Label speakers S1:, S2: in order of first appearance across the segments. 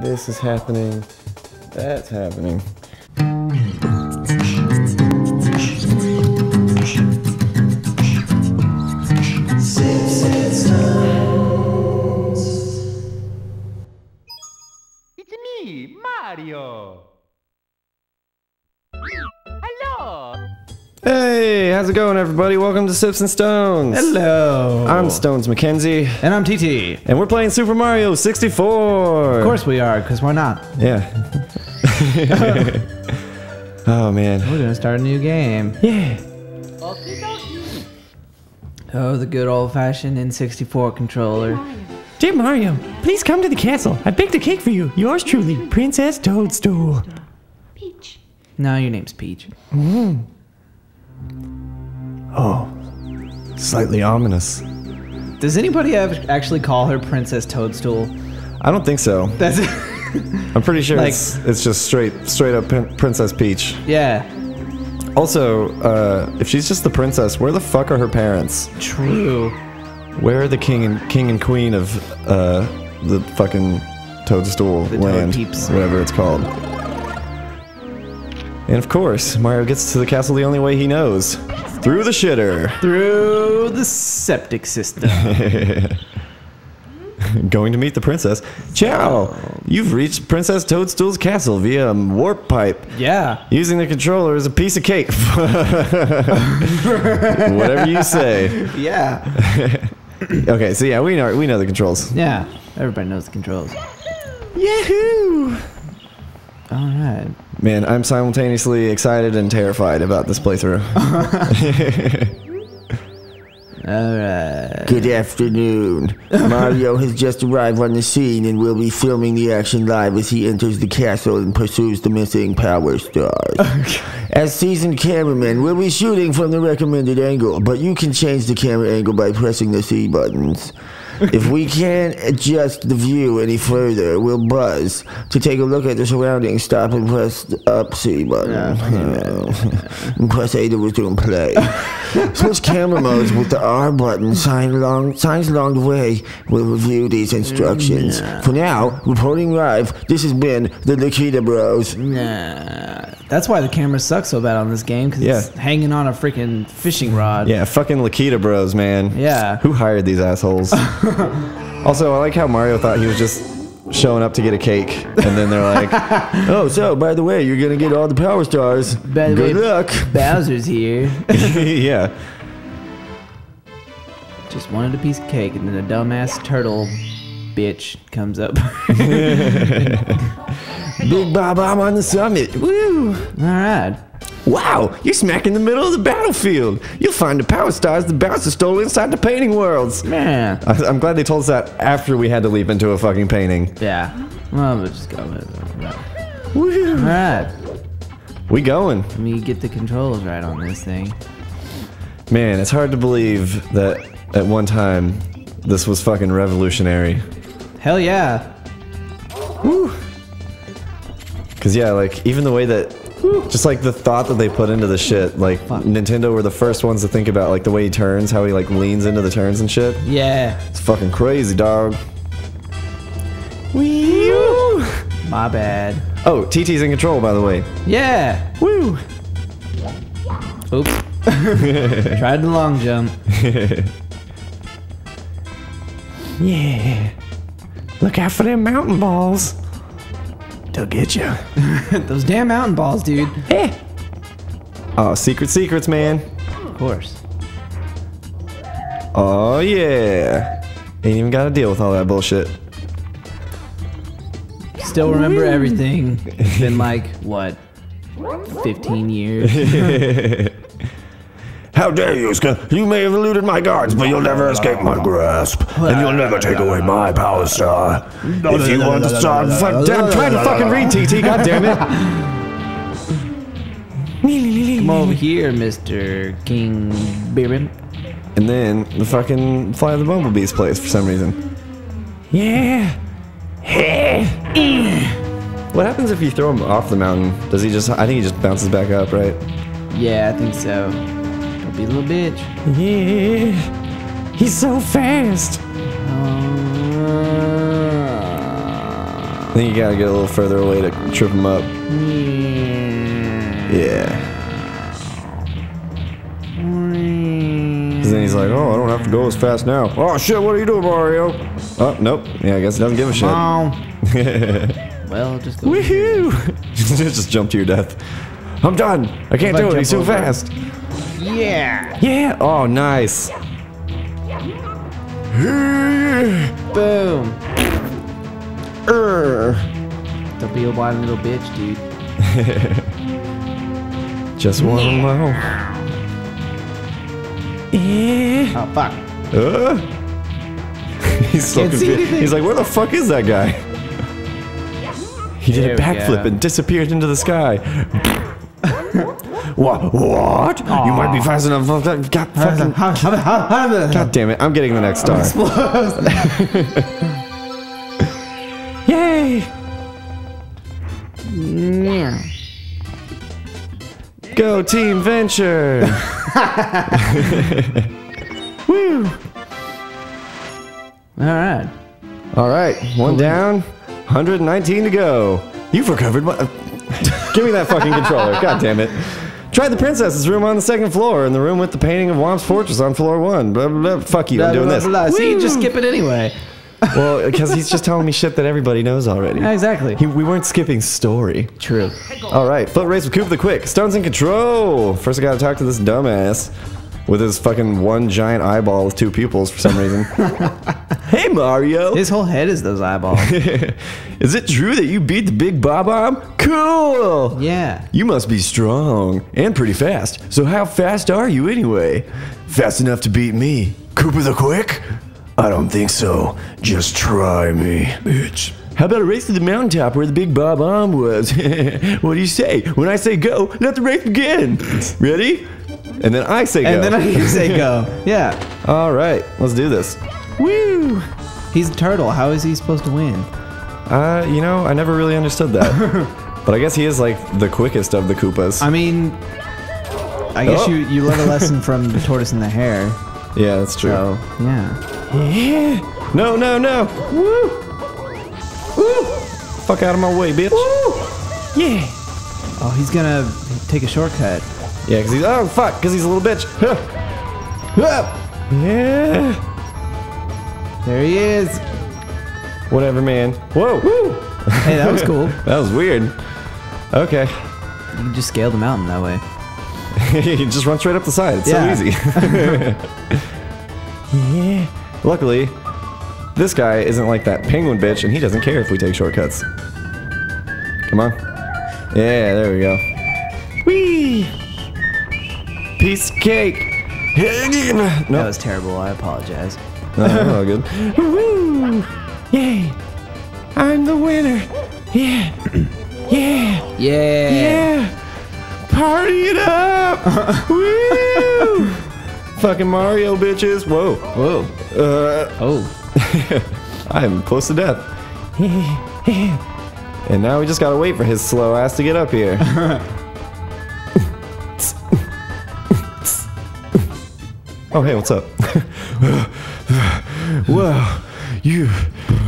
S1: This is happening. That's happening. It going, everybody? Welcome to Sips and Stones.
S2: Hello.
S1: I'm Stones McKenzie,
S2: and I'm TT.
S1: and we're playing Super Mario 64.
S2: Of course we are, because we're not.
S1: Yeah. oh man.
S2: We're gonna start a new game.
S1: Yeah.
S2: Oh, the good old-fashioned N64 controller.
S3: Dear Mario, please come to the castle. I baked a cake for you. Yours truly, Princess Toadstool.
S4: Peach.
S2: No, your name's Peach. Mm.
S1: Oh. Slightly ominous.
S2: Does anybody ever actually call her Princess Toadstool?
S1: I don't think so.
S2: That's
S1: I'm pretty sure
S2: Like-
S1: it's it's just straight straight up Prin- Princess Peach.
S2: yeah,
S1: Also, uh, if she's just the princess, where the fuck are her parents?
S2: true.
S1: Where are the king and king and queen of uh, the fucking Toadstool
S2: The
S1: land,
S2: Peeps.
S1: whatever it's called? And of course, Mario gets to the castle the only way he knows, through the shitter.
S2: Through the septic system.
S1: Going to meet the princess. Ciao! You've reached Princess Toadstool's castle via a warp pipe.
S2: yeah.
S1: Using the controller as a piece of cake. Whatever you say.
S2: Yeah.
S1: Okay, so yeah, we know we know the controls.
S2: Yeah. Everybody knows the controls.
S1: Yahoo!
S2: All right.
S1: Man, I'm simultaneously excited and terrified about this playthrough.
S2: All right.
S5: Good afternoon. Mario has just arrived on the scene and will be filming the action live as he enters the castle and pursues the missing Power Stars. As seasoned cameraman, we'll be shooting from the recommended angle, but you can change the camera angle by pressing the C buttons. If we can't adjust the view any further, we'll buzz. To take a look at the surroundings, stop and press the up C button. and press A to resume play. Switch camera modes with the R button. Sign along, signs along the way. We'll review these instructions. For now, reporting live, this has been the Lakitu Bros.
S2: Nah. That's why the camera sucks so bad on this game because it's hanging on a freaking fishing rod.
S1: yeah, fucking Lakitu Bros, man.
S2: Yeah.
S1: Who hired these assholes? also, I like how Mario thought he was just showing up to get a cake, and then they're like,
S5: Oh, so by the way, you're gonna get all the Power Stars.
S2: By
S5: Good
S2: way-
S5: luck.
S2: Bowser's here.
S1: yeah.
S2: Just wanted a piece of cake, and then a dumbass turtle bitch comes up.
S5: Big Bob, I'm on the summit. Woo!
S2: All right.
S1: Wow, you're smack in the middle of the battlefield. You'll find the Power Stars the Bowser stole inside the painting worlds.
S2: Man.
S1: I- I'm glad they told us that after we had to leap into a fucking painting.
S2: Yeah. Well, we'll just go with it.
S1: Woo.
S2: right.
S1: We going.
S2: Let me get the controls right on this thing.
S1: Man, it's hard to believe that at one time this was fucking revolutionary.
S2: Hell yeah.
S1: Cause yeah, like even the way that, just like the thought that they put into the shit, like Nintendo were the first ones to think about like the way he turns, how he like leans into the turns and shit.
S2: Yeah.
S1: It's fucking crazy, dog. Wee
S2: My bad.
S1: Oh, TT's in control, by the way.
S2: Yeah.
S1: Woo!
S2: Oops. Tried the long jump.
S3: Yeah. Look out for them mountain balls. They'll get you.
S2: Those damn mountain balls, dude.
S3: Eh.
S1: Oh, secret secrets, man.
S2: Of course.
S1: Oh yeah. Ain't even got to deal with all that bullshit.
S2: Still remember everything. It's been like, what, 15 years?
S5: How dare you, Skunk? You may have eluded my guards, but you'll never escape my grasp. And you'll never take away my Power Star. If you want to start, fuck,
S1: I'm trying to fucking read TT, god damn it.
S2: Come over here, Mr. King Bibbin.
S1: And then the fucking Fly of the Bumblebees plays for some reason.
S3: Yeah.
S1: What happens if you throw him off the mountain? Does he just, I think he just bounces back up, right?
S2: Yeah, I think so. Be a little bitch.
S3: Yeah. He's so fast. Uh.
S1: I think you gotta get a little further away to trip him up. Yeah. Cause then he's like, oh, I don't have to go as fast now. Oh shit, what are you doing, Mario? Oh, nope. Yeah, I guess he doesn't give a shit.
S2: Oh. well, just go.
S1: Woohoo! Just jump to your death. I'm done. I can't
S2: If I
S1: do it. He's too
S2: over.
S1: fast.
S2: Yeah.
S1: Yeah. Oh, nice.
S2: Boom.
S1: Urgh.
S2: Don't be a wild little bitch, dude.
S1: Just one more. Yeah.
S2: Oh fuck.
S1: Uh. He's so confused. He's like, where the fuck is that guy? He did
S2: There
S1: a backflip and disappeared into the sky. what? What? You might be fast enough. God, fucking, God damn it! I'm getting the next star. Yay! Yeah. Go Team Venture! Woo!
S2: All right.
S1: All right, one down, 119 to go. You've recovered. What? Give me that fucking controller. God damn it. Try the princess's room on the second floor, and the room with the painting of Whomp's fortress on floor one. Blah, blah, blah. Fuck you, I'm doing this.
S2: See, just skip it anyway.
S1: Well, because he's just telling me shit that everybody knows already.
S2: Exactly.
S1: He, we weren't skipping story.
S2: True.
S1: All right, foot race with Coop the Quick. Stone's in control. First, I gotta talk to this dumbass with his fucking one giant eyeball with two pupils for some reason. hey, Mario.
S2: His whole head is those eyeballs.
S1: Is it true that you beat the Big Bob-omb? Cool.
S2: yeah.
S1: You must be strong and pretty fast. So how fast are you anyway? Fast enough to beat me, Koopa the Quick? I don't think so. Just try me, bitch. How about a race to the mountaintop where the big Bob-omb was? what do you say? When I say go, let the race begin. Ready? And then I say go.
S2: And then I say go. Yeah.
S1: All right, let's do this. Woo!
S2: He's a turtle. How is he supposed to win?
S1: Uh, you know, I never really understood that. but I guess he is like the quickest of the Koopas.
S2: I mean, I guess
S1: Oh.
S2: you you learn a lesson from the tortoise and the hare.
S1: yeah, that's true.
S2: So yeah.
S1: Yeah. No, no, no. Woo. Woo. Fuck out of my way, bitch. Woo! Yeah.
S2: Oh, he's gonna take a shortcut.
S1: Yeah, because he's. Oh, fuck, because he's a little bitch. Yeah.
S2: There he is.
S1: Whatever, man. Whoa.
S2: Hey, that was cool.
S1: That was weird. Okay.
S2: You can just scale the mountain that way.
S1: he just runs straight up the side. It's
S2: Yeah.
S1: so easy. yeah. Luckily, this guy isn't like that penguin bitch, and he doesn't care if we take shortcuts. Come on. Yeah, there we go. Piece of cake.
S2: That
S1: no,
S2: was terrible. I apologize.
S1: no, all good. Woo! Yay! I'm the winner. Yeah. Yeah.
S2: Yeah.
S1: Yeah! Party it up! Woo! Fucking Mario bitches. Whoa.
S2: Whoa.
S1: Uh,
S2: Oh.
S1: I'm close to death. and now we just gotta wait for his slow ass to get up here. Oh, hey, what's up? Whoa, you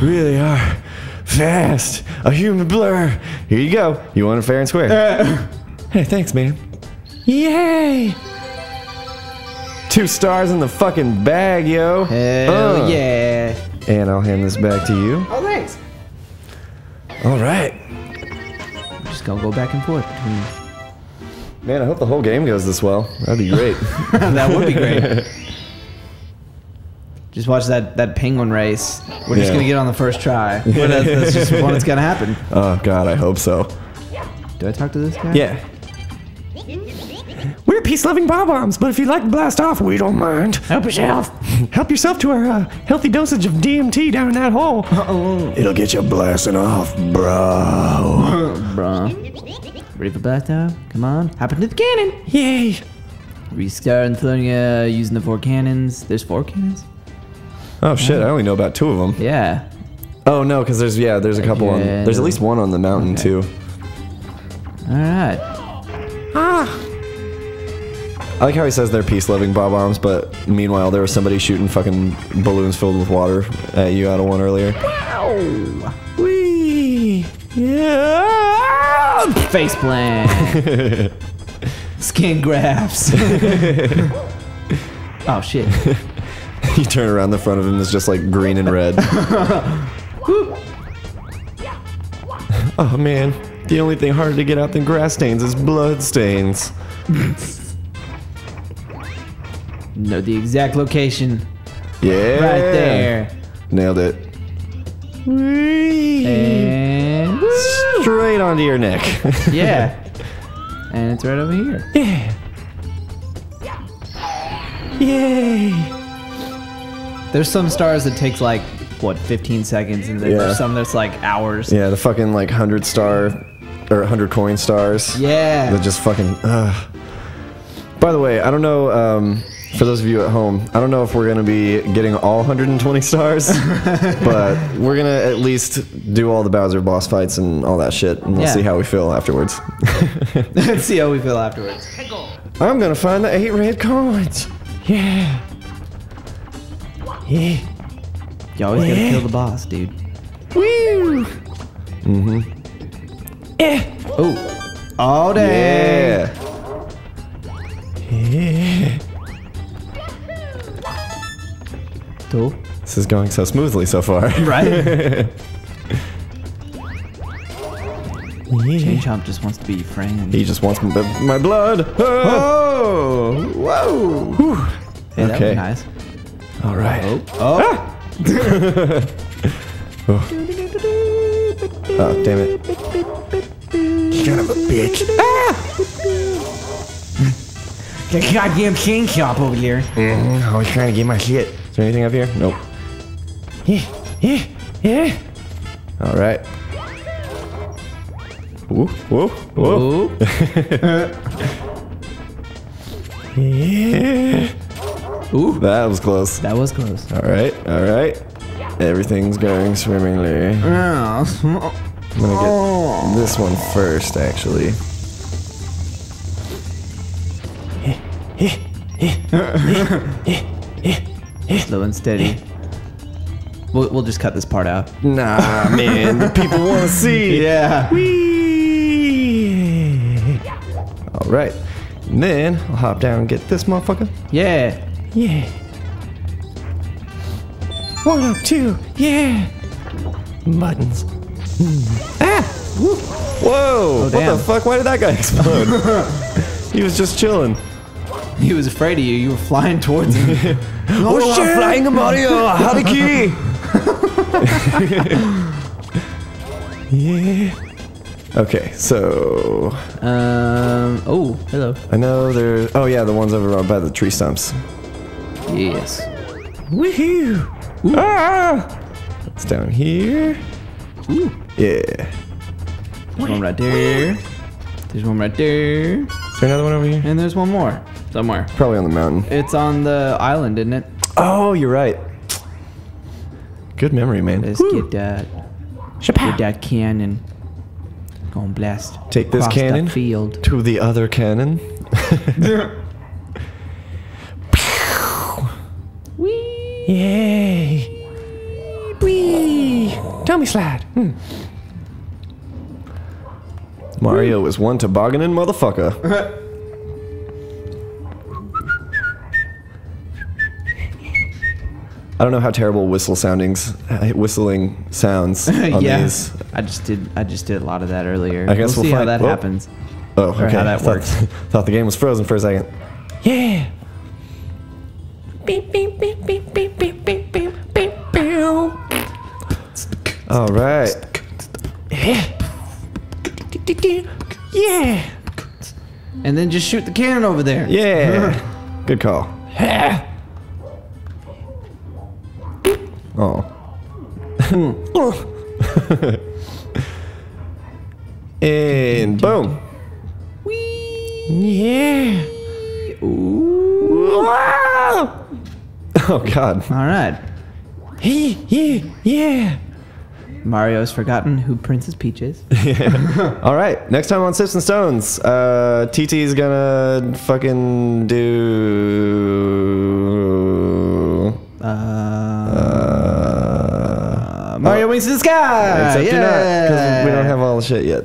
S1: really are fast. A human blur. Here you go. You want it fair and square. hey, thanks, man. Yay! Two stars in the fucking bag, yo.
S2: Hell
S1: Uh.
S2: yeah.
S1: And I'll hand this back to you.
S2: Oh, thanks.
S1: All right.
S2: Just gonna go back and forth between.
S1: Man, I hope the whole game goes this well. That'd be great.
S2: that would be great. Just watch that, that penguin race. We're just
S1: Yeah.
S2: gonna get on the first try. Well, that's, that's just when it's gonna happen.
S1: oh, God, I hope so.
S2: Do I talk to this guy?
S1: Yeah.
S3: We're peace-loving Bob-ombs, but if you'd like to blast off, we don't mind. Help yourself. Help yourself to our uh, healthy dosage of DMT down in that hole. It'll get you blasting off, bro.
S2: Bruh. Ready for blast off? Come on. Hop into the cannon.
S3: Yay.
S2: Throwing, uh, using the four cannons. There's four cannons?
S1: Oh, shit, I only know about two of them.
S2: Yeah.
S1: Oh, no, because there's, yeah, there's a couple on, there's at least one on the mountain,
S2: Okay.
S1: too.
S2: Alright.
S3: Ah.
S1: I like how he says they're peace-loving Bob-ombs, but meanwhile there was somebody shooting fucking balloons filled with water at you out of one earlier. Wow!
S3: Whee.
S2: Face plant. Skin grafts. oh shit.
S1: You turn around, the front of him is just like green and red. oh man, the only thing harder to get out than grass stains is blood stains.
S2: Know the exact location.
S1: Yeah.
S2: Right there.
S1: Nailed it. Whee!
S2: And
S1: Straight onto your neck.
S2: yeah. And it's right over here.
S1: yeah. Yay!
S2: There's some stars that takes like what 15 seconds, and then
S1: Yeah.
S2: there's some that's like hours.
S1: Yeah, the fucking like 100 star or 100 coin stars.
S2: Yeah.
S1: That just fucking. Uh. By the way, I don't know. Um, for those of you at home, I don't know if we're gonna be getting all 120 stars, but we're gonna at least do all the Bowser boss fights and all that shit, and we'll
S2: Yeah.
S1: see how we feel afterwards.
S2: Let's see how we feel afterwards.
S1: I'm gonna find the eight red coins. Yeah. Yeah.
S2: You always gotta kill the boss, dude.
S1: Woo! Mhm. Eh.
S2: Oh. Oh dang.
S1: Yeah.
S2: Cool.
S1: This is going so smoothly so far.
S2: Right?
S1: Yeah.
S2: Chain Chomp just wants to be your friend.
S1: He just wants my, my blood.
S2: Oh! Whoa! Hey, that
S1: Okay.
S2: was nice.
S1: All right.
S2: Oh!
S1: Oh, ah. oh damn it.
S3: Son of a bitch. Ah!
S2: The goddamn chain chomp over there.
S1: Mm, I was trying to get my shit. Is there anything up here? Nope.
S3: Yeah, yeah, yeah.
S1: All right. Whoa, whoa, whoa.
S2: Ooh.
S3: Yeah.
S2: Ooh.
S1: That was close.
S2: That was close.
S1: All right, all right. Everything's going swimmingly. I'm gonna get this one first, actually.
S2: Slow and steady. We'll, we'll just cut this part out.
S1: Nah, man, the people want to see.
S2: Yeah.
S1: Whee! All right. And then I'll hop down and get this motherfucker.
S2: Yeah.
S3: Yeah. One up, two. Yeah. Buttons. Ah!
S1: Whoa! what
S2: damn.
S1: the fuck? Why did that guy explode? he was just chilling.
S2: He was afraid of you. You were flying towards him.
S1: Oh, shit! Flying Mario! Hadaki!
S3: Yeah.
S1: Okay, so
S2: um. Oh, hello.
S1: I know there's. Oh yeah, the ones over by the tree stumps.
S2: Yes.
S3: Woohoo.
S1: Ah! It's down here.
S2: Ooh.
S1: Yeah.
S2: There's one right there. There's one right there.
S1: Is there another one over here?
S2: And there's one more somewhere.
S1: Probably on the mountain.
S2: It's on the island, isn't it?
S1: Oh, you're right. Good memory, man.
S2: Let's get that. Get that cannon. Gonna blast.
S1: Take this
S2: across that
S1: cannon.
S2: field.
S1: To the other cannon. Wee.
S3: Yay. Whee. Tell me slide. Hmm.
S1: Mario is one tobogganing motherfucker. I don't know how terrible whistle soundings, uh, whistling sounds on
S2: yeah.
S1: these.
S2: I just did. I just did a lot of that earlier.
S1: I guess
S2: we'll
S1: we'll
S2: see how that
S1: Whoa.
S2: happens.
S1: Oh,
S2: Or
S1: okay.
S2: how that
S1: thought,
S2: works.
S1: Thought the game was frozen for a second.
S3: Yeah. Beep, beep, beep, beep, beep, beep, beep, beep, beep, beep.
S1: All right.
S3: Yeah.
S2: And then just shoot the cannon over there.
S1: Yeah. Good call. Oh. and boom.
S3: Yeah. Wow.
S1: Oh God.
S2: All right.
S3: Hey, yeah, yeah.
S2: Mario's forgotten who Princess Peach is.
S1: All right. Next time on Sips and Stones, uh, TT's gonna fucking do.
S2: Uh, Wings to the Sky.
S1: Except you're not, because we don't have all the shit yet.